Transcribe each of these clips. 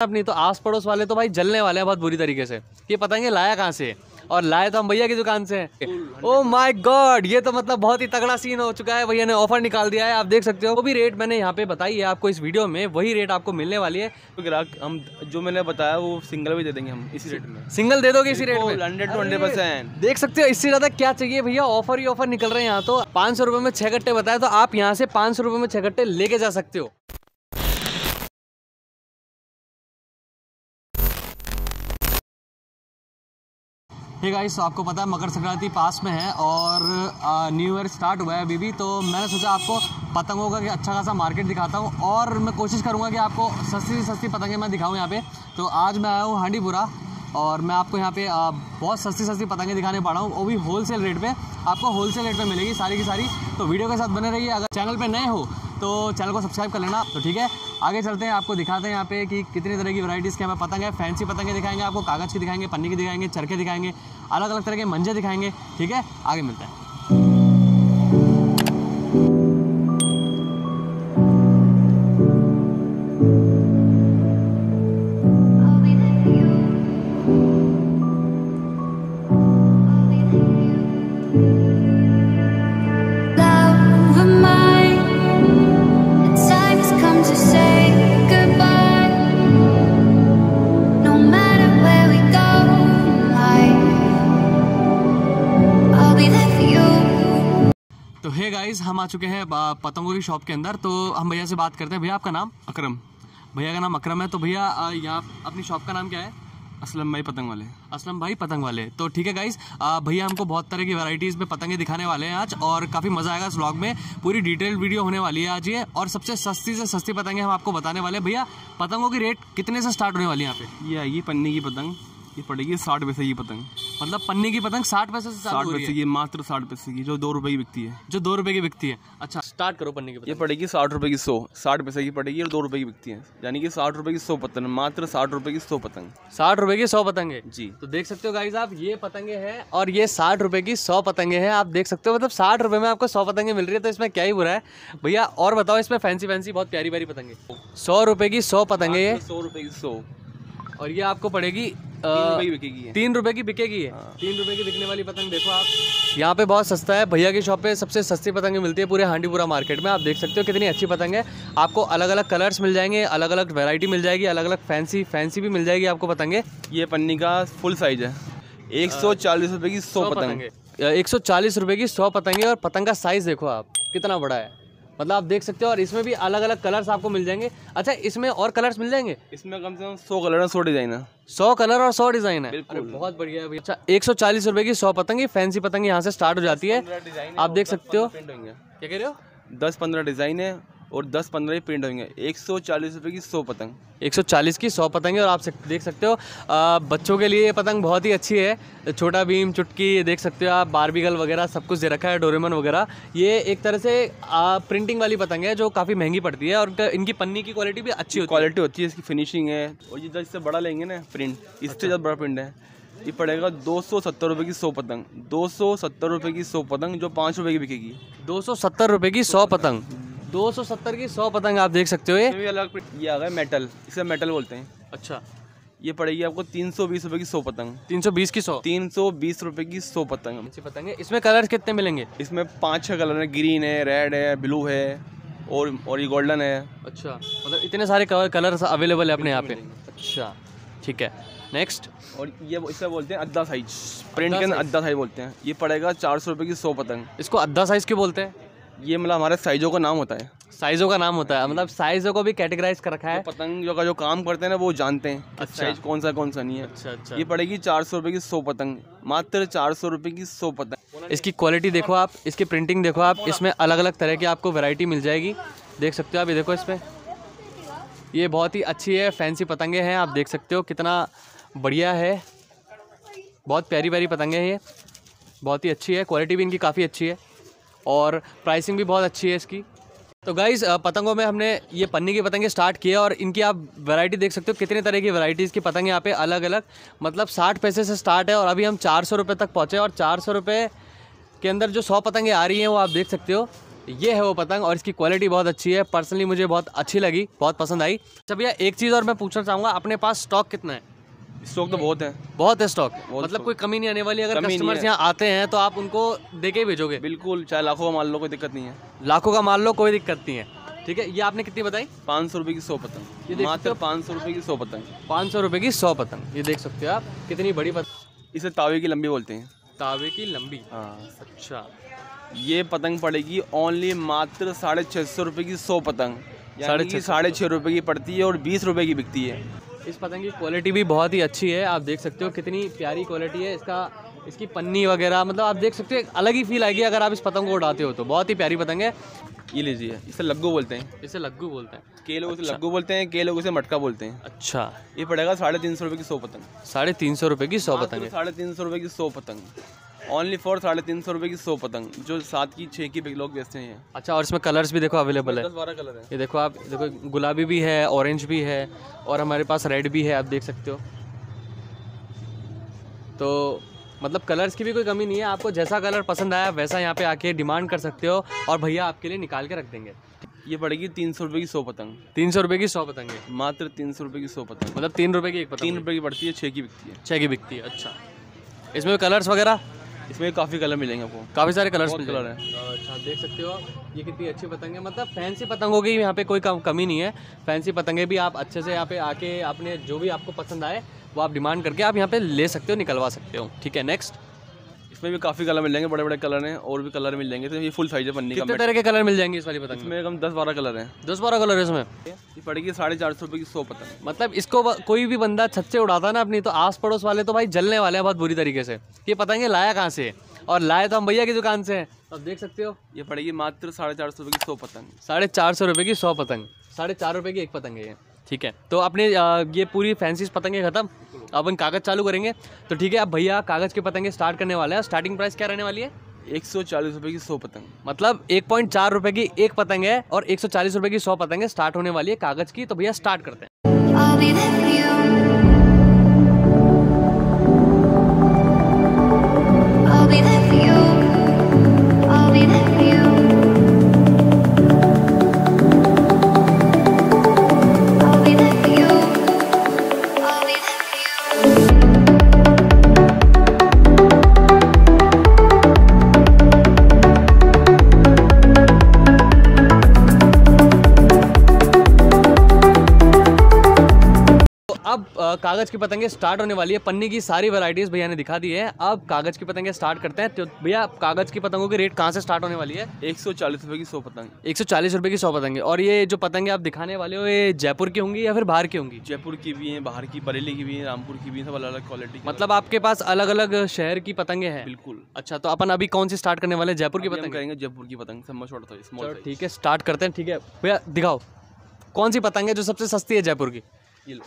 अपनी तो आस पड़ोस वाले तो भाई जलने वाले हैं बहुत बुरी तरीके से। ये पतंगे लाया कहाँ से? और लाए तो हम भैया की दुकान से। ओ माय गॉड ये तो मतलब बहुत ही तगड़ा सीन हो चुका है। भैया ने ऑफ़र निकाल दिया है आप देख सकते हो। वो भी रेट मैंने यहाँ पे बताई है आपको इस वीडियो में वही रेट आपको मिलने वाली है। तो ग्राहक हम जो मैंने बताया वो सिंगल भी दे देंगे हम इसी रेट में। सिंगल दे दोगे इसी रेट में? हंड्रेड टू हंड्रेड परसेंट देख सकते हो इससे ज़्यादा क्या चाहिए भैया? ऑफ़र ही ऑफ़र निकल रहे हैं यहाँ तो। पाँच सौ रुपये में छह गट्टे बताए तो आप यहाँ से पाँच सौ में छह गट्टे लेके जा सकते हो। हे गाइस आपको पता है मकर संक्रांति पास में है और न्यू ईयर स्टार्ट हुआ है अभी भी तो मैंने सोचा आपको पतंगों का अच्छा खासा मार्केट दिखाता हूँ और मैं कोशिश करूँगा कि आपको सस्ती सस्ती पतंगें मैं दिखाऊँ यहाँ पे। तो आज मैं आया हूँ हांडीपुरा और मैं आपको यहाँ पे बहुत सस्ती सस्ती पतंगें दिखाने पा रहा हूँ। वो भी होलसेल रेट पे, आपको होलसेल रेट पे मिलेगी सारी की सारी। तो वीडियो के साथ बने रहिए। अगर चैनल पे नए हो तो चैनल को सब्सक्राइब कर लेना। तो ठीक है, आगे चलते हैं, आपको दिखाते हैं यहाँ पे कि कितनी तरह की वैराइटीज़ के हमें पतंग है। फैंसी पतंगे दिखाएँगे, आपको कागज़ की दिखाएँगे, पन्नी की दिखाएँगे, चरखे दिखाएँगे अलग अलग तरह के मंजे दिखाएँगे। ठीक है, आगे मिलते हैं। तो हे गाइस हम आ चुके हैं पतंगों की शॉप के अंदर। तो हम भैया से बात करते हैं। भैया आपका नाम? अकरम। भैया का नाम अकरम है। तो भैया यहाँ अपनी शॉप का नाम क्या है? असलम भाई पतंग वाले। असलम भाई पतंग वाले। तो ठीक है गाइस भैया हमको बहुत तरह की वैरायटीज़ में पतंगे दिखाने वाले हैं आज और काफ़ी मज़ा आएगा इस व्लॉग में। पूरी डिटेल वीडियो होने वाली है आज ये और सबसे सस्ती से सस्ती पतंगे हम आपको बताने वाले हैं। भैया पतंगों की रेट कितने से स्टार्ट होने वाली है यहाँ पे? ये आएगी पन्नी की पतंग। ये पड़ेगी साठ पैसे की पतंग मतलब पन्नी की पतंग साठ पैसे से साठ हो पैसे की मात्र साठ पैसे की जो दो रुपए की बिकती है जो दो रुपए की बिकती है अच्छा स्टार्ट करो पन्नी की ये पड़ेगी साठ रुपए की सौ साठ पैसे की पड़ेगी और दो रुपए की बिकती है यानी कि साठ रुपए की सौ पतंग मात्र साठ रुपए की सौ पतंग साठ रुपए की सौ पतंगे जी तो देख सकते हो गाइज़ आप ये पतंगे हैं और ये साठ रुपए की सौ पतंगे हैं आप देख सकते हो मतलब साठ रुपए में आपको सौ पतंगे मिल रही है तो इसमें क्या ही बुरा है भैया और बताओ इसमें फैंसी फैंसी बहुत प्यारी प्यारी पतंगे सौ रुपए की सौ पतंगे सौ रुपए की सौ और ये आपको पड़ेगी अ, तीन रुपए की बिकेगी है तीन रुपए की बिकेगी ये। हाँ। तीन रुपए की बिकने वाली पतंग देखो आप। यहाँ पे बहुत सस्ता है। भैया की शॉप पे सबसे सस्ती पतंगे मिलती है पूरे हांडीपुरा मार्केट में। आप देख सकते हो कितनी अच्छी पतंग है। आपको अलग अलग कलर्स मिल जाएँगे अलग अलग वैरायटी मिल जाएगी अलग अलग फैंसी फैंसी भी मिल जाएगी आपको पतंगे। ये पन्नी का फुल साइज़ है। एक सौ चालीस रुपए की सौ पतंग। एक सौ चालीस रुपये की सौ पतंगे और पतंग का साइज़ देखो आप कितना बड़ा है। मतलब आप देख सकते हो और इसमें भी अलग अलग कलर्स आपको मिल जाएँगे। अच्छा इसमें और कलर्स मिल जाएँगे? इसमें कम से कम सौ कलर है सौ डिज़ाइन है। सौ कलर और सौ डिज़ाइन है? अरे बहुत बढ़िया है अच्छा एक सौ चालीस रुपए की सौ पतंग फैंसी पतंग यहाँ से स्टार्ट हो जाती है। आप देख सकते हो। क्या कह रहे हो? दस पंद्रह डिज़ाइन है और दस पंद्रह ही प्रिंट होंगे। एक सौ चालीस रुपए की सौ पतंग। 140 की 100 है और आप सक- देख सकते हो आ, बच्चों के लिए ये पतंग बहुत ही अच्छी है। छोटा भीम चुटकी ये देख सकते हो आप बारबीगल वगैरह सब कुछ दे रखा है डोरेमन वगैरह। ये एक तरह से आ, प्रिंटिंग वाली पतंग है जो काफ़ी महँगी पड़ती है और इनकी पन्नी की क्वालिटी भी अच्छी होती क्वालिटी होती है इसकी फिनिशिंग है। और ये इससे बड़ा लेंगे ना प्रिंट इससे ज़्यादा बड़ा प्रिंट है ये पड़ेगा दो सौ सत्तर रुपये की सौ पतंग। दो सौ सत्तर रुपये की सौ पतंग जो पाँच रुपये की बिकेगी। दो सौ सत्तर रुपये की सौ पतंग। दो सौ सत्तर की सौ पतंग आप देख सकते हो ये। अलग ये आ गया मेटल इसे मेटल बोलते हैं। अच्छा। ये पड़ेगी आपको तीन सौ बीस रुपये की सौ पतंग। तीन सौ बीस की सौ? तीन सौ बीस रुपये की सौ पतंग। अच्छी पतंग है? इसमें कलर्स कितने मिलेंगे? इसमें पाँच छः कलर है ग्रीन है रेड है ब्लू है और और ये गोल्डन है। अच्छा। मतलब इतने सारे कलर अवेलेबल है अपने यहाँ पे। अच्छा ठीक है। नेक्स्ट और ये इसे बोलते हैं अद्दा साइज़ प्रिंट के अंदर अद्दा साइज़ बोलते हैं। ये पड़ेगा चार सौ रुपये की सौ पतंग। इसको अद्धा साइज़ क्यों बोलते हैं? ये मतलब हमारे साइजों का नाम होता है। साइजों का नाम होता है। मतलब साइजों को भी कैटेगराइज कर रखा है। पतंग जो का जो काम करते हैं ना वो जानते हैं अच्छा। साइज़ कौन सा कौन सा नहीं है। अच्छा अच्छा। ये पड़ेगी चार सौ रुपये की सौ पतंग। मात्र चार सौ रुपये की सौ पतंग। इसकी क्वालिटी देखो आप इसकी प्रिंटिंग देखो आप इसमें अलग अलग तरह की आपको वैरायटी मिल जाएगी। देख सकते हो आप ये देखो इसमें ये बहुत ही अच्छी है फैंसी पतंगे हैं आप देख सकते हो कितना बढ़िया है। बहुत प्यारी प्यारी पतंगे हैं ये। बहुत ही अच्छी है क्वालिटी भी इनकी काफ़ी अच्छी है। और प्राइसिंग भी बहुत अच्छी है इसकी। तो गाइज़ पतंगों में हमने ये पन्नी की पतंगे स्टार्ट किए और इनकी आप वैरायटी देख सकते हो, कितने तरह की वैरायटीज़ की पतंग यहाँ पे अलग अलग मतलब साठ पैसे से स्टार्ट है और अभी हम चार सौ रुपये तक पहुँचे और चार सौ रुपये के अंदर जो सौ पतंगे आ रही हैं वो आप देख सकते हो। ये है वो पतंग और इसकी क्वालिटी बहुत अच्छी है। पर्सनली मुझे बहुत अच्छी लगी, बहुत पसंद आई। अच्छा भैया, एक चीज़ और मैं पूछना चाहूँगा, अपने पास स्टॉक कितना है? स्टॉक तो बहुत है। बहुत है स्टॉक। मतलब। कोई कमी नहीं आने वाली। अगर कस्टमर्स यहाँ आते हैं तो आप उनको दे के ही भेजोगे। बिल्कुल चाहे लाखों का मान लो कोई दिक्कत नहीं है। लाखों का मान लो कोई दिक्कत नहीं है। ठीक है ये आपने कितनी बताई? पाँच सौ रुपये की सौ पतंग। मात्र पाँच सौ रुपये की सौ पतंग। पाँच सौ रुपये की सौ पतंग। ये देख सकते हो आप कितनी बड़ी पतंग इसे तावे की लंबी बोलते हैं। तावे की लंबी? हाँ। अच्छा। ये पतंग पड़ेगी ओनली मात्र साढ़े छः सौ रुपये की सौ पतंग। साढ़े साढ़े छः साढ़े छः रुपये की पड़ती है और बीस रुपये की बिकती है। इस पतंग की क्वालिटी भी बहुत ही अच्छी है। आप देख सकते हो कितनी प्यारी क्वालिटी है। इसका इसकी पन्नी वगैरह मतलब आप देख सकते हो एक अलग ही फील आएगी अगर आप इस पतंग को उड़ाते हो तो। बहुत ही प्यारी पतंग है। ये लीजिए इसे लग्गू बोलते हैं। इसे लग्गू बोलते हैं। के लोग इसे लग्गू बोलते हैं के लोग इसे मटका बोलते हैं। अच्छा। ये पड़ेगा साढ़े तीन सौ रुपये की सौ पतंग। साढ़े तीन सौ रुपये की सौ पतंग साढ़े तीन सौ रुपये की सौ पतंग। ओनली फॉर साढ़े तीन सौ रुपये की सौ पतंग जो सात की छः की लोग बेचते हैं। अच्छा और इसमें कलर्स भी देखो अवेलेबल है। दस बारह कलर है। ये देखो आप देखो गुलाबी भी है ऑरेंज भी है और हमारे पास रेड भी है आप देख सकते हो। तो मतलब कलर्स की भी कोई कमी नहीं है आपको जैसा कलर पसंद आया वैसा यहाँ पे आके डिमांड कर सकते हो और भैया आपके लिए निकाल के रख देंगे। ये पड़ेगी तीन सौ रुपये की सौ पतंग। तीन सौ रुपये की सौ पतंग है। मात्र तीन सौ रुपये की सौ पतंग। मतलब तीन रुपये की एक पतंग तीन रुपये की पड़ती है छः की बिकती है। छः की बिकती है अच्छा। इसमें कलर्स वगैरह? इसमें काफ़ी कलर मिलेंगे आपको। काफ़ी सारे कलर्स मिल कलर हैं। अच्छा देख सकते हो ये कितनी अच्छी पतंग है। मतलब फैंसी पतंगों की यहाँ पे कोई कम, कमी नहीं है। फैंसी पतंगे भी आप अच्छे से यहाँ पे आके आपने जो भी आपको पसंद आए वो आप डिमांड करके आप यहाँ पे ले सकते हो निकलवा सकते हो। ठीक है नेक्स्ट इसमें भी काफ़ी कलर मिल जाएँगे बड़े बड़े कलर हैं और भी कलर मिल जाएँगे तो ये फुल साइज़ है पन्नी कितने तरह के कलर मिल जाएँगे इस वाली पतंग में इसमें कम दस बारह कलर हैं। दस बारह कलर है इसमें? ये पड़ेगी साढ़े चार सौ रुपये की सौ पतंग। मतलब इसको कोई भी बंदा छत से उड़ाता ना अपनी तो आस पड़ोस वाले तो भाई जलने वाले हैं बहुत बुरी तरीके से। ये पतंगे लाया कहाँ से? और लाए तो हम भैया की दुकान से हैं। अब देख सकते हो। ये पड़ेगी मात्र साढ़े चार सौ रुपये की सौ पतंग। साढ़े चार सौ रुपये की सौ पतंग। साढ़े चार रुपये की एक पतंग है ये। ठीक है? तो अपने ये पूरी फैंसी पतंगे खत्म। अब अपन कागज़ चालू करेंगे। तो ठीक है अब भैया कागज़ के पतंगे स्टार्ट करने वाले हैं। स्टार्टिंग प्राइस क्या रहने वाली है? एक सौ चालीस रुपये की सौ पतंग। मतलब एक पॉइंट चार रुपये की एक पतंग है और एक सौ चालीस रुपये की सौ पतंग है स्टार्ट होने वाली है कागज़ की। तो भैया स्टार्ट करते हैं। कागज़ की पतंगे स्टार्ट होने वाली है। पन्नी की सारी वैरायटीज़ भैया ने दिखा दी है। अब कागज़ की पतंगे स्टार्ट करते हैं। तो भैया कागज़ की पतंगों की रेट कहाँ से स्टार्ट होने वाली है? एक सौ चालीस रुपये की सौ पतंग। एक सौ चालीस रुपये की सौ पतंगे। और ये जो पतंगे आप दिखाने वाले हो ये जयपुर की होंगी या फिर बाहर की होंगी? जयपुर की भी हैं बाहर की बरेली की भी हैं रामपुर की भी हैं सब अलग अलग क्वालिटी मतलब आपके पास अलग अलग शहर की पतंगे हैं? बिल्कुल। अच्छा तो अपन अभी कौन सी स्टार्ट करने वाले हैं? जयपुर की पतंग? करेंगे जयपुर की पतंग स्मॉल ठीक है स्टार्ट करते हैं ठीक है। भैया दिखाओ। कौन सी पतंग है जो सबसे सस्ती है जयपुर की? ये लो।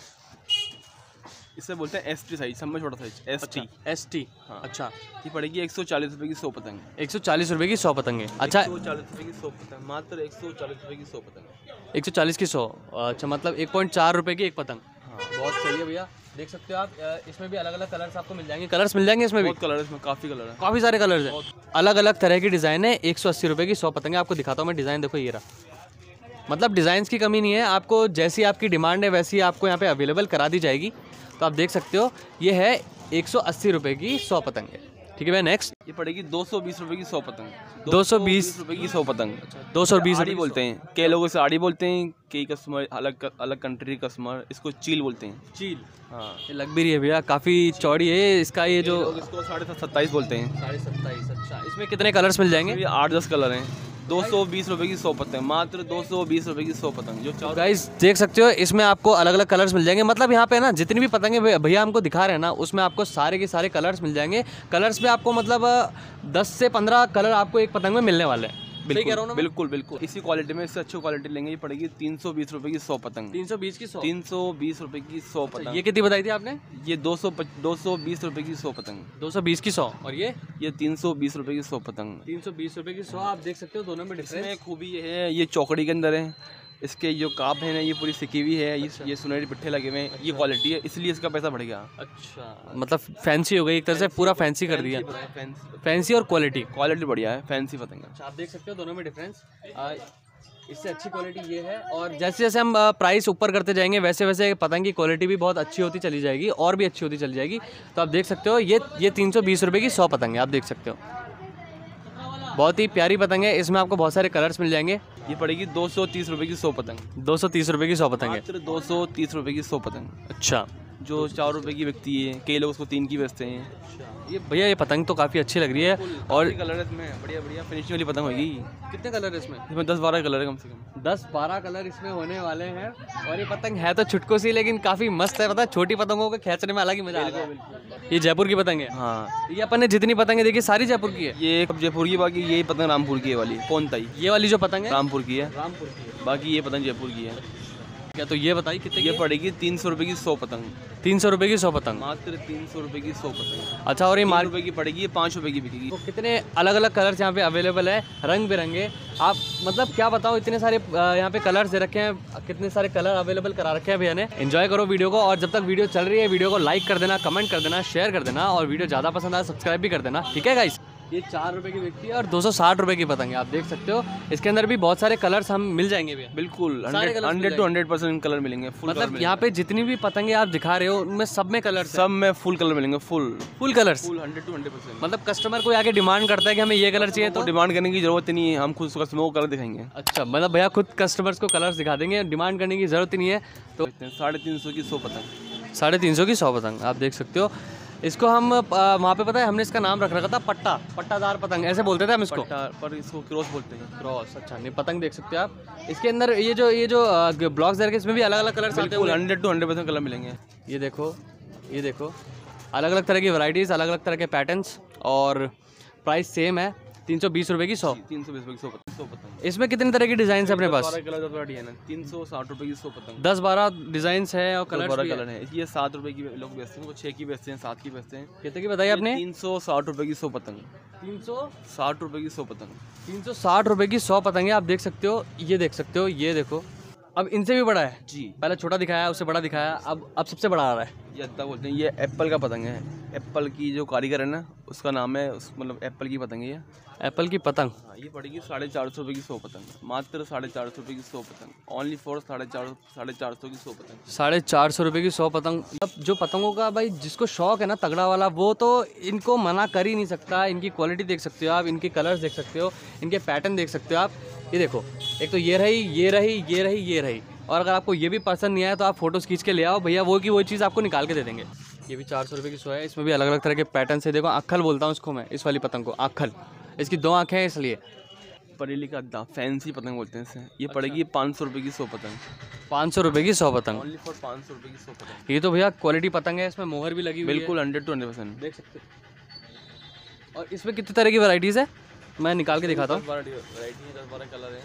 इसे बोलते हैं एस टी साइज़ सब में छोटा size S T S T. अच्छा। ये पड़ेगी एक सौ चालीस रुपये की सौ पतंग। एक सौ चालीस रुपये की सौ पतंगे अच्छा। एक सौ चालीस रुपये की सौ पतंग मात्र एक सौ चालीस रुपये की सौ पतंग। एक सौ चालीस की सौ अच्छा मतलब एक पॉइंट चार रुपये की एक पतंग। हाँ बहुत सही है भैया देख सकते हो आप इसमें भी अलग अलग कलर्स आपको मिल जाएँगे। कलर्स मिल जाएँगे इसमें भी? बहुत कलर इसमें काफ़ी कलर है। काफ़ी सारे कलर्स हैं। अलग अलग तरह की डिज़ाइन है एक सौ अस्सी रुपये की सौ पतंगे आपको दिखाता हूँ मैं डिज़ाइन देखो ये रहा। मतलब डिज़ाइंस की कमी नहीं है आपको जैसी आपकी डिमांड है वैसी आपको यहाँ पे अवेलेबल करा दी जाएगी। तो आप देख सकते हो ये है एक सौ अस्सी रुपये की सौ पतंगे। ठीक है भैया नेक्स्ट ये पड़ेगी दो सौ बीस रुपये की सौ पतंग। 220 रुपये की सौ पतंग। दो सौ बीस आड़ी बोलते हैं। कई लोगों से आड़ी बोलते हैं कई कस्टमर अलग अलग कंट्री कस्टमर इसको चील बोलते हैं। चील? हाँ। ये लग भी रही है भैया काफ़ी चौड़ी है इसका ये जो इसको साढ़े सत्ताईस बोलते हैं। साढ़े सत्ताईस अच्छा। इसमें कितने कलर्स मिल जाएँगे? ये आठ दस कलर हैं। दो सौ बीस रुपये की सौ पतंग मात्र दो सौ बीस रुपये की सौ पतंग जो चार गाइस देख सकते हो, इसमें आपको अलग अलग कलर्स मिल जाएँगे। मतलब यहाँ पे ना, जितनी भी पतंगे भैया हमको दिखा रहे हैं ना, उसमें आपको सारे के सारे कलर्स मिल जाएँगे। कलर्स में आपको मतलब दस से पंद्रह कलर आपको एक पतंग में मिलने वाले हैं। सही कह रहा हूँ बिल्कुल बिल्कुल। इसी क्वालिटी में इससे अच्छी क्वालिटी लेंगे ये पड़ेगी तीन सौ बीस रूपए की सौ पतंग। तीन सौ बीस की सौ? तीन सौ बीस रूपए की सौ पतंग। ये कितनी बताई थी आपने? ये दो सौ दो सौ बीस रूपए की सौ पतंग। दो सौ बीस की सौ और ये? ये तीन सौ बीस रूपए की सौ पतंग। तीन सौ बीस रूपए की सौ आप देख सकते हो दोनों में डिफरेंस खूबी ये है ये चौकड़ी के अंदर है। इसके जो काप है ना ये पूरी सिकी हुई है ये अच्छा। ये सुनहरी पिट्ठे लगे हुए हैं अच्छा। ये क्वालिटी है इसलिए इसका पैसा बढ़ गया। अच्छा। मतलब फैंसी हो गई एक तरह से पूरा फैंसी कर दिया। फैंसी फैंसी और क्वालिटी क्वालिटी बढ़िया है फैंसी पतंग अच्छा आप देख सकते हो दोनों में डिफरेंस इससे अच्छी क्वालिटी ये है और जैसे जैसे हम प्राइस ऊपर करते जाएँगे वैसे वैसे पतंग की क्वालिटी भी बहुत अच्छी होती चली जाएगी और भी अच्छी होती चली जाएगी। तो आप देख सकते हो ये ये तीन सौ बीस रुपये की सौ पतंग है आप देख सकते हो। बहुत ही प्यारी पतंग है इसमें आपको बहुत सारे कलर्स मिल जाएँगे। ये पड़ेगी दो सौ तीस रुपये की सौ पतंग। दो सौ तीस रुपये की सौ पतंग है। दो सौ तीस रुपये की सौ पतंग। अच्छा। जो चार रुपये की बिकती है कई लोग उसको तीन की बेचते हैं। ये भैया ये पतंग तो काफ़ी अच्छी लग रही है और कलर है इसमें बढ़िया बढ़िया। फिनिशिंग वाली पतंग होगी। कितने कलर है इसमें? इसमें दस बारह कलर है कम से कम। दस बारह कलर इसमें होने वाले हैं और ये पतंग है तो छुटको सी लेकिन काफ़ी मस्त है। पता छोटी पतंगों को खींचने में अलग ही मज़ा आता है। ये जयपुर की पतंग है। हाँ। ये अपन ने जितनी पतंगें देखी सारी जयपुर की है? ये जयपुर की बाकी ये पतंग रामपुर की है वाली कौन ताई ये वाली जो पतंग है? रामपुर की है। रामपुर की बाकी ये पतंग जयपुर की है। क्या तो ये बताइए कितने ये पड़ेगी तीन सौ रुपये की सौ पतंग। तीन सौ रुपये की सौ पतंग? मात्र तीन सौ रुपये की सौ पतंग। अच्छा और ये मार्क रुपये की पड़ेगी ये पाँच रुपये की बिकेगी। तो कितने अलग अलग कलर्स यहाँ पे अवेलेबल है रंग बिरंगे? आप मतलब क्या बताओ इतने सारे यहाँ पे कलर्स दे रखे हैं कितने सारे कलर अवेलेबल करा रखे हैं भैया ने? एंजॉय करो वीडियो को और जब तक वीडियो चल रही है वीडियो को लाइक कर देना कमेंट कर देना शेयर कर देना और वीडियो ज़्यादा पसंद आए सब्सक्राइब भी कर देना ठीक है गाइस ये चार रुपए की बिकती है और दो सौ साठ रुपये की पतंग है आप देख सकते हो। इसके अंदर भी बहुत सारे कलर्स हम मिल जाएँगे भैया बिल्कुल hundred to hundred percent colour मिलेंगे फुल मतलब यहाँ पे जितनी भी पतंगे आप दिखा रहे हो उनमें सब में कलर सब में फुल कलर मिलेंगे full full colours full hundred to hundred percent मतलब कस्टमर को आके डिमांड करता है कि हमें ये कलर चाहिए तो डिमांड करने की ज़रूरत ही नहीं है हम खुद कस्टमर को कलर दिखाएँगे। अच्छा मतलब भैया खुद कस्टमर्स को कलर दिखा देंगे डिमांड करने की ज़रूरत नहीं है तो साढ़े तीन सौ की सौ पतंग। साढ़े तीन सौ की सौ पतंग आप देख सकते हो। इसको हम वहाँ पे पता है हमने इसका नाम रख रखा था पट्टा पट्टादार पतंग ऐसे बोलते थे हम इसको। पर इसको क्रॉस बोलते हैं। क्रॉस अच्छा नहीं पतंग देख सकते हैं आप। इसके अंदर ये जो ये जो ब्लॉक्स दे रखे इसमें भी अलग अलग कलर मिलते हैं hundred to hundred percent colour मिलेंगे। ये देखो ये देखो अलग अलग तरह की वराइटीज़ अलग अलग तरह के पैटर्न्स और प्राइस सेम है। तीन सौ बीस रुपये की सौ। तीन सौ बीस रुपये की सौ पतंग। सौ पतंग। इसमें कितने तरह की डिज़ाइन है अपने पास? कलर दस बारह है। तीन सौ साठ रुपये की सौ पतंग। दस बारह डिज़ाइन है और कलर बारह कलर है। ये सात रुपये की लोग बेचते हैं वो छः की बेचते हैं सात की बेचते हैं। कितने की बताई आपने? तीन सौ साठ रुपये की सौ पतंग। तीन सौ साठ रुपये की सौ पतंग। तीन सौ साठ रुपये की सौ पतंगे आप देख सकते हो ये देख सकते हो ये देखो। अब इनसे भी बड़ा है। जी। पहले छोटा दिखाया उससे बड़ा दिखाया अब अब सबसे बड़ा आ रहा है। ये बोलते हैं ये एप्पल का पतंग है। एप्पल की जो कारीगर है ना उसका नाम है उस मतलब एप्पल की पतंग है एप्पल की पतंग? हाँ ये पड़ेगी साढ़े चार सौ रुपये की सौ पतंग। मात्र साढ़े चार सौ रुपये की सौ पतंग। ओनली फॉर साढ़े चार साढ़े चार सौ की सौ पतंग। साढ़े चार सौ रुपये की सौ पतंग। अब जो पतंगों का भाई जिसको शौक है ना तगड़ा वाला वो तो इनको मना कर ही नहीं सकता। इनकी क्वालिटी देख सकते हो आप इनके कलर्स देख सकते हो इनके पैटर्न देख सकते हो आप। ये देखो एक तो ये रही ये रही ये रही ये रही। और अगर आपको ये भी पसंद नहीं आया तो आप फ़ोटोज़ खींच के ले आओ। भैया वो की वो चीज़ आपको निकाल के दे देंगे। ये भी चार सौ रुपये की सौ है। इसमें भी अलग अलग तरह के पैटर्न से देखो आखल बोलता हूँ इसको मैं इस वाली पतंग को आखल। इसकी दो आँखें हैं इसलिए। बरेली का अद्दा फैंसी पतंग बोलते हैं इसे। ये पड़ेगी पाँच सौ रुपये की सौ पतंग। पाँच सौ रुपये की सौ पतंग। ओनली फॉर पाँच सौ रुपये की सौ पतंग। ये तो भैया क्वालिटी पतंग है इसमें मोहर भी लगी हुई बिल्कुल हंड्रेड टू हंड्रेड परसेंट देख सकते और इसमें कितनी तरह की वैरायटीज़ है? मैं निकाल के दिखाता हूँ। बारह है दस बारह कलर है।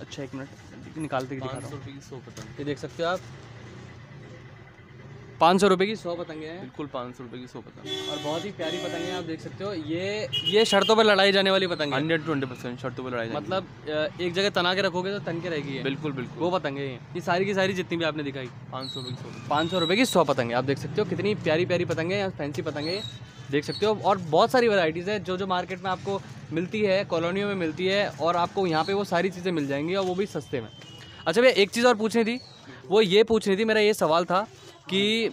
अच्छा एक मिनट निकाल के दिखाता हूँ। ये देख सकते हो आप। पाँच सौ रुपये की सौ पतंगे हैं। बिल्कुल पाँच सौ रुपये की सौ पतंग। और बहुत ही प्यारी पतंगे हैं आप देख सकते हो। ये ये शर्तों पर लड़ाई जाने वाली पतंग हंड्रेड टू हंड्रेड परसेंट शर्तों पर लड़ाई मतलब एक जगह तना के रखोगे तो तन के रहेगी ये। बिल्कुल बिल्कुल। वो पतंगे हैं। ये ये सारी की सारी जितनी भी आपने दिखाई। पाँच सौ रुपये की सौ पाँच सौ रुपये की सौ पतंगे। आप देख सकते हो कितनी प्यारी प्यारी पतंगे हैं फैंसी पतंगे। देख सकते हो और बहुत सारी वैरायटीज़ है। जो जो मार्केट में आपको मिलती है कॉलोनियों में मिलती है और आपको यहाँ पे वो सारी चीज़ें मिल जाएँगी और वो भी सस्ते में। अच्छा भैया एक चीज़ और पूछनी थी। वो ये पूछनी थी मेरा ये सवाल था कि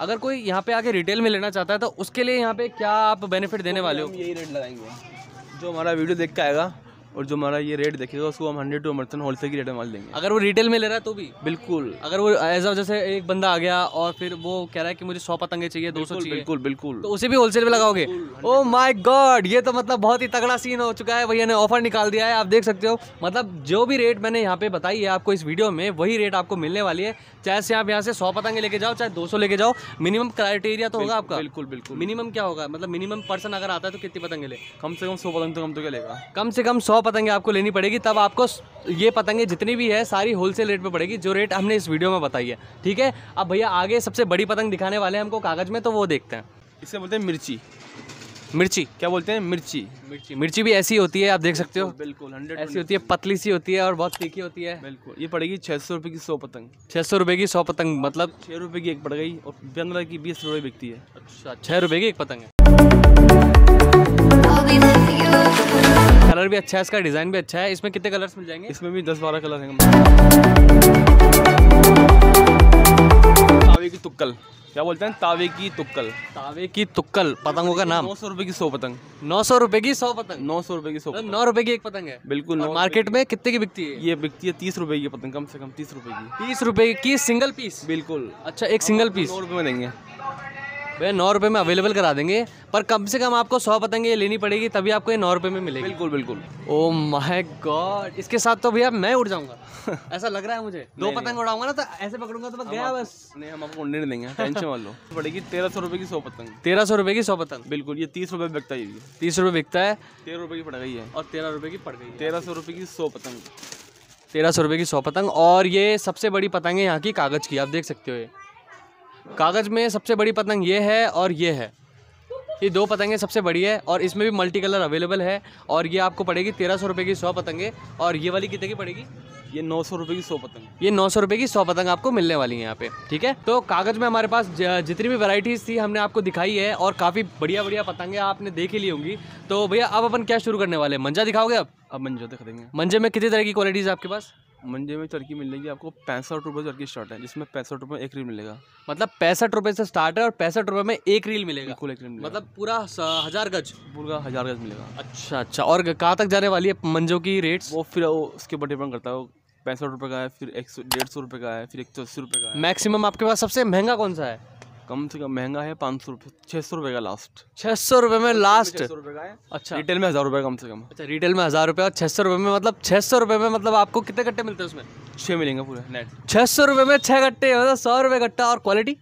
अगर कोई यहाँ पे आके रिटेल में लेना चाहता है तो उसके लिए यहाँ पे क्या आप बेनिफिट देने वाले हो? यही रेट लगाएँगे। जो हमारा वीडियो देख के आएगा और जो हमारा ये रेट देखेगा उसको हम हंड्रेड टू परसेंट होलसेल की रेट में माल देंगे। अगर वो रिटेल में ले रहा है तो भी? बिल्कुल। अगर वो एज जैसे एक बंदा आ गया और फिर वो कह रहा है कि मुझे सौ पतंगे चाहिए दो सौ चाहिए बिल्कुल बिल्कुल। तो उसे भी होलसेल में लगाओगे? ओ माय गॉड ये तो मतलब बहुत ही तगड़ा सीन हो चुका है। भैया ने ऑफ़र निकाल दिया है आप देख सकते हो। मतलब जो भी रेट मैंने यहाँ पे बताई है आपको इस वीडियो में वही रेट आपको मिलने वाली है। चाहे से आप यहाँ से सौ पतंगे लेके जाओ चाहे दो सौ लेके जाओ मिनिमम क्राइटेरिया तो होगा आपका। बिल्कुल बिल्कुल। मिनिमम क्या होगा? मतलब मिनिमम पर्सन अगर आता है तो कितनी पतंगे ले? कम से कम सौ पतंग तो कम तो क्या लेगा? कम से कम सौ पतंगे आपको लेनी पड़ेगी तब आपको ये पतंगे जितनी भी है सारी होलसेल रेट पे पड़ेगी जो रेट हमने इस वीडियो में बताई है। ठीक है? अब भैया आगे सबसे बड़ी पतंग दिखाने वाले हैं हमको कागज़ में तो वो देखते हैं। इसे बोलते हैं मिर्ची। मिर्ची? क्या बोलते हैं? मिर्ची। मिर्ची। मिर्ची भी ऐसी होती है आप देख सकते हो। बिल्कुल हंड्रेड ऐसी होती है पतली सी होती है और बहुत तीखी होती है। बिल्कुल। ये पड़ेगी छः सौ रुपये की सौ पतंग। छः सौ रुपये की सौ पतंग मतलब छः रुपये की एक पड़ गई और पंद्रह की बीस रुपये बिकती है। अच्छा छः रुपये की एक पतंग है। कलर भी अच्छा है इसका डिज़ाइन भी अच्छा है। इसमें कितने कलर्स मिल जाएँगे? इसमें भी दस बारह कलर हैं। तावे की तुक्कल। क्या बोलते हैं? तावे की तुक्कल। तावे की तुक्कल पतंगों का नाम। नौ सौ रुपये की सौ पतंग। नौ सौ रुपये की सौ पतंग? नौ सौ रुपये की सौ मतलब नौ रुपए की एक पतंग है? बिल्कुल और मार्केट में कितने की बिकती है? ये बिकती है तीस रुपए की पतंग कम से कम तीस रुपए की। तीस रुपए की सिंगल पीस बिल्कुल। अच्छा एक सिंगल पीस सौ रुपए में देंगे। भैया नौ रुपए में अवेलेबल करा देंगे पर कम से कम आपको सौ पतंगे लेनी पड़ेगी तभी आपको ये नौ रुपये में मिलेगी। बिल्कुल बिल्कुल। ओ माय गॉड इसके साथ तो भैया मैं उड़ जाऊँगा। ऐसा लग रहा है मुझे। दो पतंग उड़ाऊँगा ना तो ऐसे पकड़ूँगा तो मैं गया बस। नहीं हम आपको उड़ने नहीं देंगे टेंशन मान लो। पड़ेगी तेरह सौ रुपये की सौ पतंग। तेरह सौ रुपए की सौ पतंग। बिल्कुल ये तीस रुपये बिकता है तीस रुपये बिकता है। तेरह रुपये की पड़ गई है। और तेरह रुपए की पड़ गई तेरह सौ रुपये की सौ पतंग। तेरह सौ रुपये की सौ पतंग और ये सबसे बड़ी पतंग है यहाँ की कागज़ की आप देख सकते हो ये। कागज़ में सबसे बड़ी पतंग ये है और ये है। ये दो पतंगे सबसे बड़ी है और इसमें भी मल्टी कलर अवेलेबल है और ये आपको पड़ेगी तेरह सौ रुपये की सौ पतंगे और ये वाली कितने की पड़ेगी? ये नौ सौ रुपये की सौ पतंग। ये नौ सौ रुपये की सौ पतंग आपको मिलने वाली है यहाँ पे ठीक है? तो कागज़ में हमारे पास जितनी भी वैरायटीज़ थी हमने आपको दिखाई है और काफ़ी बढ़िया बढ़िया पतंगे आपने देख ही ली होंगी। तो भैया अब अपन क्या शुरू करने वाले हैं? मंजा दिखाओगे आप अब मंजो दिखा देंगे। मंजे में कितनी तरह की क्वालिटीज़ आपके पास? मंजे में चरखी मिलेगी आपको पैंसठ रुपये चरखी स्टार्ट है जिसमें पैंसठ रुपये में एक रील मिलेगा। मतलब पैंसठ रुपये से स्टार्ट है और पैंसठ रुपये में एक रील मिलेगा। बिल्कुल एक रील मिलेगा। मतलब पूरा हज़ार गज? पूरा हज़ार गज मिलेगा। अच्छा अच्छा। और कहाँ तक जाने वाली है मंजो की रेट्स वो फिर वो उसके ऊपर डिपेंड करता है पैंसठ रुपये का है फिर एक सौ डेढ़ सौ रुपये का है फिर एक सौ अस्सी रुपये का है। मैक्सिमम आपके पास सबसे महँगा कौन सा है? कम से कम महँगा है पाँच सौ रुपये छः सौ रुपये का लास्ट छः सौ रुपये में लास्ट छः सौ रुपये का है। अच्छा। रिटेल में हज़ार रुपये कम से कम। अच्छा रिटेल में हज़ार रुपये और छः सौ रुपये में मतलब छः सौ रुपये में मतलब आपको कितने गट्टे मिलते हैं उसमें? छः मिलेंगे पूरे नेट छः सौ रुपये में छः कट्टे मतलब सौ रुपये गट्टा और क्वालिटी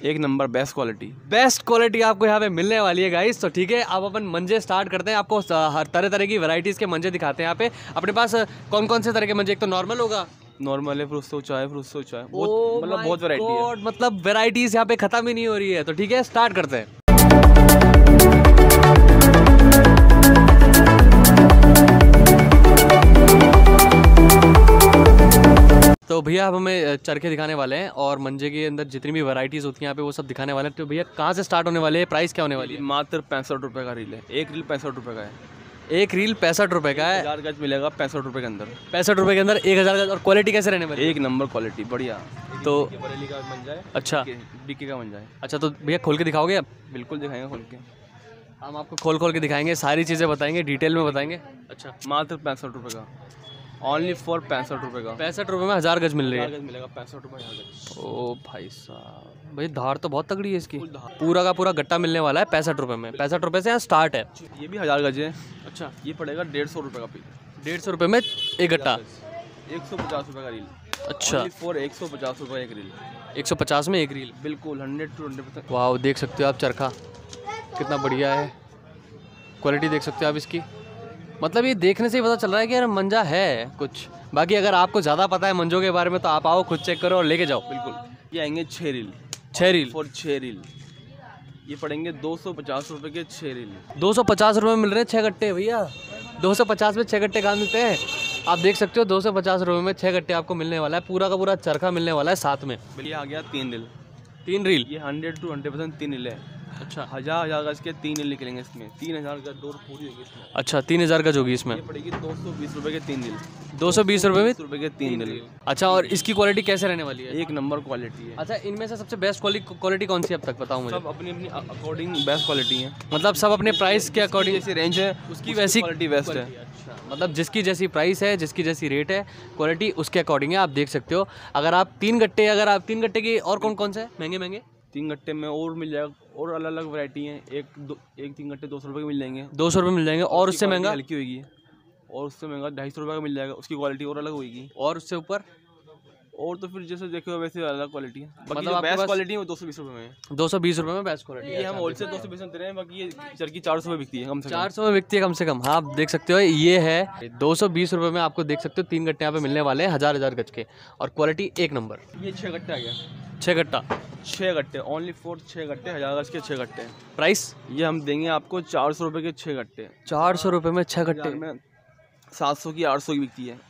एक number best quality best quality आपको यहाँ पे मिलने वाली है गाइस तो ठीक है अब अपन मंजे स्टार्ट करते हैं। आपको हर तरह तरह की वैरायटीज़ के मंजे दिखाते हैं यहाँ पे। अपने पास कौन कौन से तरह के मंजे? एक तो नॉर्मल होगा। नॉर्मल है फिर उससे ऊँचा है फिर उससे है Oh बहुत मतलब बहुत वैरायटी है। मतलब वेराइटीज यहाँ पे खत्म ही नहीं हो रही है। तो ठीक है स्टार्ट करते हैं। तो भैया अब हमें चरखे दिखाने वाले हैं और मंजे के अंदर जितनी भी वैरायटीज होती हैं यहाँ पे वो सब दिखाने वाले हैं। तो भैया कहाँ से स्टार्ट होने वाले हैं? प्राइस क्या होने वाली ये मात्र पैंसठ रुपये का रील है। एक रील पैंसठ रुपये का है है। एक रील पैंसठ रुपए का है। हज़ार गज मिलेगा पैंसठ रुपये के अंदर। पैंसठ रुपए के अंदर एक हज़ार गज और क्वालिटी कैसे रहने वाली? एक नंबर क्वालिटी बढ़िया। तो बरेली का बन जाए। अच्छा। बीके का बन जाए। अच्छा तो भैया खोल के दिखाओगे आप? बिल्कुल दिखाएँगे खोल के। हम आपको खोल खोल के दिखाएँगे सारी चीज़ें बताएँगे डिटेल में बताएँगे। अच्छा मात्र पैंसठ रुपये का। ओनली फॉर पैंसठ रुपये का। पैंसठ रुपए में हज़ार गज मिल रही है। गज मिलेगा पैंसठ रुपये हज़ार ओ भाई साहब भाई धार तो बहुत तगड़ी है इसकी। पूरा का पूरा गट्टा मिलने वाला है पैंसठ रुपए में। पैंसठ रुपए से यहाँ स्टार्ट है। ये भी हज़ार गज है। अच्छा। ये पड़ेगा डेढ़ सौ रुपये का पीस डेढ़ सौ रुपये में एक गट्टा। एक सौ पचास रुपये का रील अच्छा। फॉर एक सौ पचास रुपये एक रील एक सौ पचास में एक रील बिल्कुल हंड्रेड टू हंड्रेड परसेंट वाह देख सकते हो आप चरखा। कितना बढ़िया है। क्वालिटी देख सकते हो आप इसकी। मतलब ये देखने से ही पता चल रहा है कि यार मंजा है कुछ। बाकी अगर आपको ज़्यादा पता है मंजों के बारे में तो आप आओ खुद चेक करो और लेके जाओ। बिल्कुल। ये आएँगे छः रील। छः रील? फॉर छः रील। ये पड़ेंगे दो सौ पचास रुपये के छः रील। दो सौ पचास रुपये में मिल रहे हैं छः गट्टे भैया। दो सौ पचास में छः गट्टे कहाँ मिलते हैं? आप देख सकते हो दो सौ पचास रुपये में छः गट्टे आपको मिलने वाला है। पूरा का पूरा चरखा मिलने वाला है साथ में। ये आ गया तीन रील। तीन रील? ये हंड्रेड टू हंड्रेड परसेंट तीन रील है। अच्छा। हज़ार हज़ार गज के तीन रील निकलेंगे इसमें। तीन हज़ार गज डोर पूरी होगी इसमें। अच्छा तीन हज़ार गज होगी इसमें? पड़ेगी दो सौ बीस रुपये के तीन रील दो सौ बीस रुपये में? रुपये के तीन रील अच्छा और इसकी क्वालिटी कैसे रहने वाली है? एक नंबर क्वालिटी है। अच्छा इनमें से सबसे बेस्ट क्वालिटी कौन सी अब तक बताओ मुझे। सब अपनी अपनी अकॉर्डिंग बेस्ट क्वालिटी है। मतलब सब अपने प्राइस के अकॉर्डिंग जैसी रेंज है उसकी वैसी क्वालिटी बेस्ट है। अच्छा। मतलब जिसकी जैसी प्राइस है जिसकी जैसी रेट है क्वालिटी उसके अकॉर्डिंग है आप देख सकते हो। अगर आप तीन गट्टे अगर आप तीन गट्टे की और कौन कौन से? महँगे महँगे? तीन गट्टे में और मिल जाएगा और अलग अलग वैरायटी हैं। एक दो एक तीन गट्टे दो सौ रुपये के मिल जाएँगे। दो सौ रुपये मिल जाएँगे और उससे महँगा? हल्की होगी और उससे महँगा ढाई सौ रुपये का मिल जाएगा उसकी क्वालिटी और अलग होगी और उससे ऊपर? और तो फिर जैसे देखो वैसे अलग क्वालिटी है। बाकी मतलब बेस्ट क्वालिटी है वो दो सौ बीस रुपये में दो सौ बीस रुपये में बेस्ट क्वालिटी ये हम होलसेल दो सौ बीस में दे रहे हैं बाकी ये चरखी चार सौ रुपये बिकती है कम से कम। चार सौ में बिकती है कम से कम। हाँ आप देख सकते हो ये है दो सौ बीस रुपये में आपको देख सकते हो तीन गट्टे यहाँ पे मिलने वाले हैं हज़ार हज़ार गज के। और क्वालिटी एक नंबर। ये छः गट्टे आ गया। छः गट्टा। छः गट्टे ओनली फोर छः गट्टे हज़ार गज के छः गट्टे। प्राइस ये हम देंगे आपको चार सौ रुपये के छः गट्टे। चार सौ रुपये में छः गट्टे। में सात सौ की आठ सौ की बिकती है।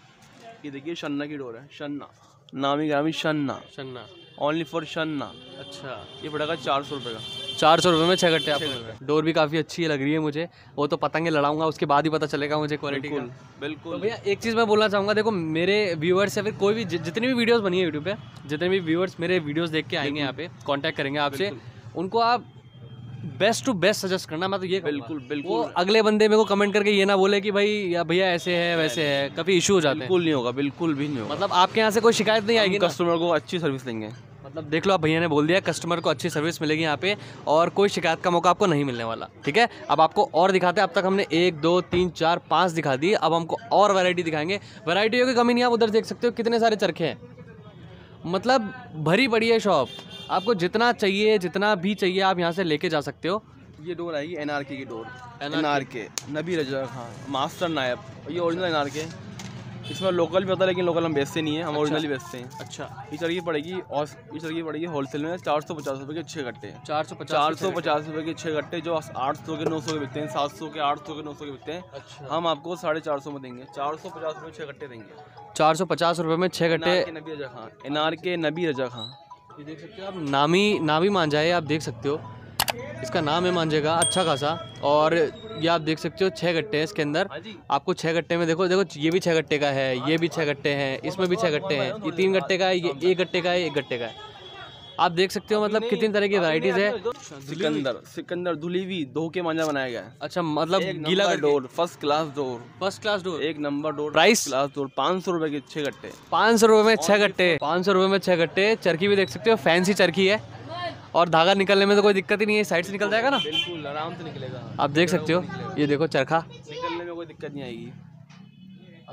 ये देखिए शन्ना की डोर है शन्ना। नामी ग्रामी शन्ना। छन्ना ओनली फॉर शन्ना। अच्छा ये पड़ेगा चार सौ रुपये का। चार सौ रुपये में छः गट्टे आपको डोर भी काफ़ी अच्छी लग रही है मुझे। वो तो पतंगे लड़ाऊँगा उसके बाद ही पता चलेगा मुझे क्वालिटी का। बिल्कुल। तो भैया एक चीज़ मैं बोलना चाहूँगा देखो मेरे व्यूअर्स या फिर कोई भी जि- जितनी भी वीडियोस बनी है यूट्यूब पे जितने भी व्यूअर्स मेरे वीडियोस देख के आएँगे यहाँ पे कांटेक्ट करेंगे आपसे उनको आप बेस्ट टू बेस्ट सजेस्ट करना मैं तो ये कहूँगा। बिल्कुल वो बिल्कुल अगले बंदे मेरे को कमेंट करके ये ना बोले कि भाई या भैया ऐसे है वैसे है कभी इशू हो जाते हैं। बिल्कुल नहीं होगा बिल्कुल भी नहीं होगा। मतलब आपके यहाँ से कोई शिकायत नहीं आएगी कस्टमर को अच्छी सर्विस देंगे। मतलब देख लो आप भैया ने बोल दिया कस्टमर को अच्छी सर्विस मिलेगी यहाँ पे और कोई शिकायत का मौका आपको नहीं मिलने वाला ठीक है? अब आपको और दिखाते हैं अब तक हमने एक दो तीन चार पाँच दिखा दी अब हमको और वैरायटी दिखाएँगे। वैरायटियों की कमी नहीं आप उधर देख सकते हो कितने सारे चरखे हैं। मतलब भरी पड़ी है शॉप आपको जितना चाहिए जितना भी चाहिए आप यहाँ से लेके जा सकते हो। ये डोर आएगी एनआरके की डोर। एन आर के नबी रजा खान मास्टर नायब। ये ओरिजिनल एन आर के इसमें लोकल भी होता है लेकिन लोकल हम बेचते नहीं है। हम ओरिजिनल ही बेचते हैं। अच्छा। ये चरखी पड़ेगी और ये चरखी पड़ेगी होलसेल में। चार सौ पचास रुपये के छः गट्टे चार सौ पचास चार सौ पचास रुपये के छः गट्टे जो आठ सौ के नौ सौ के बिकते हैं। सात सौ के आठ सौ के नौ सौ के बिकते हैं। अच्छा। हम आपको साढ़े चार सौ में देंगे। चार सौ पचास रुपये छः गट्टे देंगे। चार सौ पचास रुपये में छः गट्टे नबी रजा खान एनआर के नबी रजा खान ये देख सकते हो आप नामी नामी मांझा है आप देख सकते हो। इसका नाम है मांझे का अच्छा खासा और ये आप देख सकते हो छः गट्टे हैं इसके अंदर। हाँ आपको छः गट्टे में देखो देखो ये भी छः गट्टे का है ये भी छः गट्टे हैं इसमें भी छः गट्टे हैं। ये तीन गट्टे का है ये एक गट्टे का है एक गट्टे का है। आप देख सकते हो मतलब कितनी तरह की वैरायटीज़ है। सिकंदर सिकंदर धुलीवी दो के मांझा बनाया गया है। अच्छा मतलब गीला डोर फ़र्स्ट क्लास डोर। फ़र्स्ट क्लास डोर। एक नंबर डोर Price? क्लास डोर पाँच सौ रुपए के छह गट्टे। पाँच सौ रुपये में छह गट्टे पाँच सौ रुपये में छह गट्टे। चरखी भी देख सकते हो फैंसी चरखी है। और धागा निकलने में तो कोई दिक्कत ही नहीं है साइड से निकल जाएगा ना? बिल्कुल आराम से निकलेगा। आप देख सकते हो ये देखो चरखा। निकलने में कोई दिक्कत नहीं आएगी।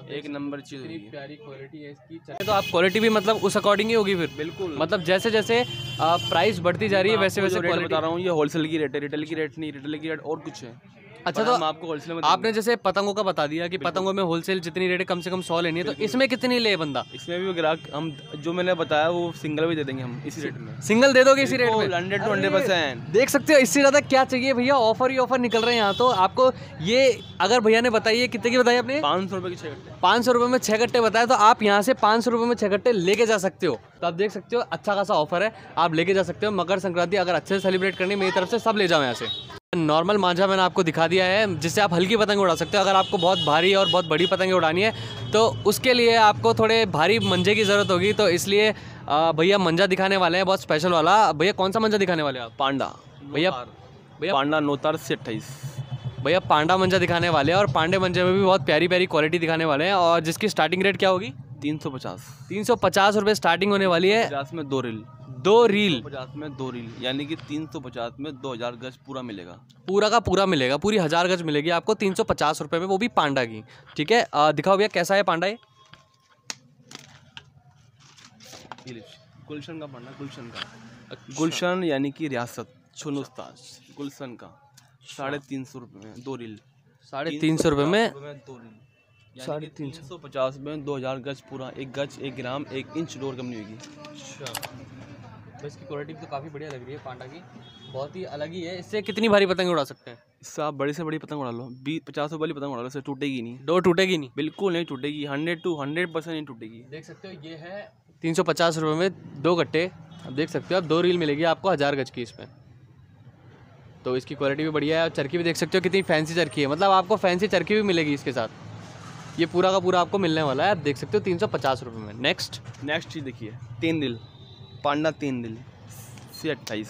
एक नंबर चीज़ प्यारी क्वालिटी है इसकी। तो आप क्वालिटी भी मतलब उस अकॉर्डिंग ही होगी फिर। बिल्कुल। मतलब जैसे जैसे प्राइस बढ़ती जा रही है वैसे वैसे बता रहा हूँ ये होलसेल की रेट है रिटेल की रेट नहीं रिटेल की रेट और कुछ है। अच्छा तो हम आपको होलसेल में आपने जैसे पतंगों का बता दिया कि पतंगों में होलसेल जितनी रेट है कम से कम सौ लेनी है तो इसमें कितनी ले बंदा? इसमें भी ग्राहक हम जो मैंने बताया वो सिंगल भी दे देंगे हम इसी रेट में। सिंगल दे दोगे इसी रेट में? हंड्रेड टू हंड्रेड परसेंट देख सकते हो इससे ज़्यादा क्या चाहिए भैया? ऑफ़र ही ऑफ़र निकल रहे हैं यहाँ तो। आपको ये अगर भैया ने बताइए कितने की बताई आपने? पाँच सौ रुपये की छः गट्टे पाँच सौ रुपये में छः गट्टे बताए तो आप यहाँ से पाँच सौ रुपये में छः गट्टे लेके जा सकते हो। तो आप देख सकते हो अच्छा खासा ऑफ़र है आप लेके जा सकते हो। मकर संक्रांति अगर अच्छे से सेलिब्रेट करनी है, मेरी तरफ़ से सब ले जाओ यहाँ से। नॉर्मल मांझा मैंने आपको दिखा दिया है जिससे आप हल्की पतंग उड़ा सकते हो। अगर आपको बहुत भारी और बहुत बड़ी पतंग उड़ानी है तो उसके लिए आपको थोड़े भारी मंजे की ज़रूरत होगी। तो इसलिए भैया मंजा दिखाने वाले हैं बहुत स्पेशल वाला। भैया कौन सा मंजा दिखाने वाले हैं आप? पांडा। भैया भैया पांडा नोतार से अट्ठाईस। भैया पांडा मंजा दिखाने वाले हैं और पांडे मंजे में भी बहुत प्यारी प्यारी क्वालिटी दिखाने वाले हैं। और जिसकी स्टार्टिंग रेट क्या होगी? तीन सौ पचास। तीन सौ पचास रुपये स्टार्टिंग होने वाली है। में दो रील दो रील। पचास में दो रील यानी कि तीन सौ पचास में दो हज़ार गज पूरा मिलेगा। पूरा का पूरा मिलेगा पूरी हज़ार गज मिलेगी आपको तीन सौ पचास रुपये में वो भी पांडा की ठीक है? दिखाओ भैया कैसा है पांडा ये? गुलशन का पढ़ना गुलशन का। गुलशन यानी कि रियासत छुनुस्ताज गुलशन का। साढ़े तीन सौ रुपये में दो रील। साढ़े तीन सौ रुपये में रुपये में दो रील। साढ़े तीन सौ पचास में दो हज़ार गज पूरा एक गज एक ग्राम एक इंच डोर कम नहीं होगी। अच्छा। तो इसकी क्वालिटी भी तो काफ़ी बढ़िया लग रही है पांडा की। बहुत ही अलग ही है। इससे कितनी भारी पतंग उड़ा सकते हैं? इससे आप बड़ी से बड़ी पतंग उड़ा लो। बीस पचास वाली पतंग उड़ा लो इससे टूटेगी नहीं। डोर टूटेगी नहीं? बिल्कुल नहीं टूटेगी। हंड्रेड टू हंड्रेड परसेंट नहीं टूटेगी। देख सकते हो ये है तीन सौ पचास रुपये में दो गट्टे। अब देख सकते हो आप दो रील मिलेगी आपको हज़ार गज की इसमें। तो इसकी क्वालिटी भी बढ़िया है। और चरखी भी देख सकते हो कितनी फैंसी चरखी है। मतलब आपको फैंसी चरखी भी मिलेगी इसके साथ। ये पूरा का पूरा आपको मिलने वाला है। आप देख सकते हो तीन सौ पचास रुपये में। नेक्स्ट नेक्स्ट चीज़ देखिए तीन दिल पांडा तीन दिल सी अट्ठाईस।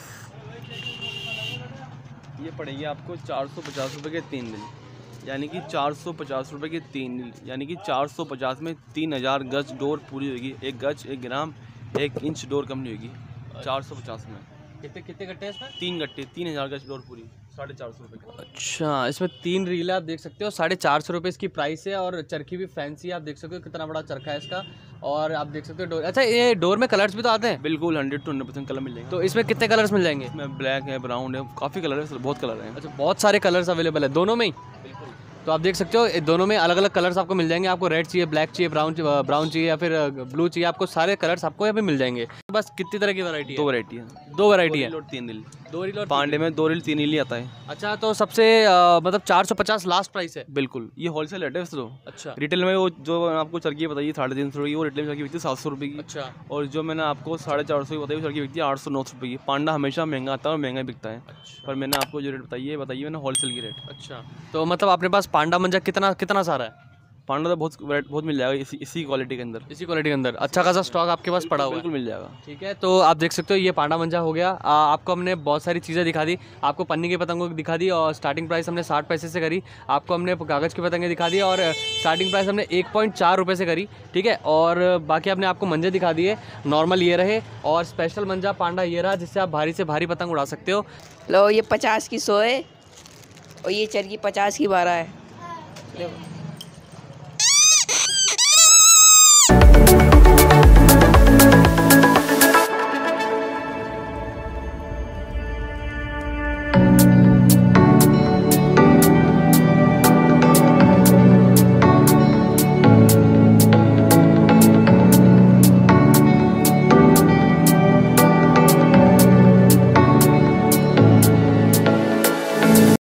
ये पड़ेगी आपको चार सौ पचास रुपये के तीन दिल यानी कि चार सौ पचास रुपये के तीन दिल यानी कि चार सौ पचास में तीन हज़ार गज डोर पूरी होगी एक गज एक ग्राम एक इंच डोर कम नहीं होगी चार सौ पचास में। कितने कितने गट्टे हैं तीन गट्टे तीन हज़ार गज डोर पूरी। साढ़े चार सौ रुपये का। अच्छा इसमें तीन रील आप देख सकते हो साढ़े चार सौ रुपये इसकी प्राइस है और चरखी भी फैंसी है आप देख सकते हो कितना बड़ा चरखा है इसका। और आप देख सकते हो डोर अच्छा ये डोर में कलर्स भी तो आते हैं? बिल्कुल hundred to hundred percent colour मिल जाएँगे। तो इसमें कितने कलर्स मिल जाएँगे? इसमें ब्लैक है ब्राउन है काफ़ी कलर है बहुत कलर है। अच्छा बहुत सारे कलर्स अवेलेबल है दोनों में ही? तो आप देख सकते हो दोनों में अलग अलग कलर्स आपको मिल जाएँगे। आपको रेड चाहिए ब्लैक चाहिए ब्राउन ब्राउन चाहिए या फिर ब्लू चाहिए। आपको सारे कलर्स आपको यहाँ पे मिल जाएँगे। बस कितनी तरह की वैरायटी दो वैरायटी है। दो वैरायटी है। और तीन रील। दो रील और पांडे में दो रील तीन रील ही आता है। अच्छा तो सबसे मतलब चार सौ पचास लास्ट प्राइस है। बिल्कुल। ये होलसेल रेट है तो। अच्छा। रिटेल में वो जो आपको चरखी बताइए साढ़े तीन सौ रुपये वो रिटेल में चरखी बिकती है सात सौ रुपये की। अच्छा। और जो मैंने आपको साढ़े चार सौ की बताई वो चरखी बिकती है आठ सौ नौ सौ रुपये की। पांडा हमेशा महँगा आता है और महँगा बिकता है। अच्छा। पर मैंने आपको जो रेट बताइए बताइए मैंने होलसेल की रेट अच्छा। तो मतलब अपने पास पांडा मंजा कितना कितना सारा है? पांडा तो बहुत बहुत मिल जाएगा इसी इसी क्वालिटी के अंदर। इसी क्वालिटी के अंदर। अच्छा खासा स्टॉक आपके पास पड़ा हुआ है। बिल्कुल मिल जाएगा। ठीक है तो आप देख सकते हो ये पांडा मंजा हो गया। आ, आपको हमने बहुत सारी चीज़ें दिखा दी। आपको पन्नी की पतंगों की दिखा दी और स्टार्टिंग प्राइस हमने साठ पैसे से करी। आपको हमने कागज़ की पतंगें दिखा दी और स्टार्टिंग प्राइस हमने एक पॉइंट चार रुपये से करी। ठीक है और बाकी हमने आपको मंजे दिखा दिए। नॉर्मल ये रहे और स्पेशल मंजा पांडा ये रहा जिससे आप भारी से भारी पतंग उड़ा सकते हो। लो ये पचास की सौ है और ये चरखी पचास की बारह है। देखो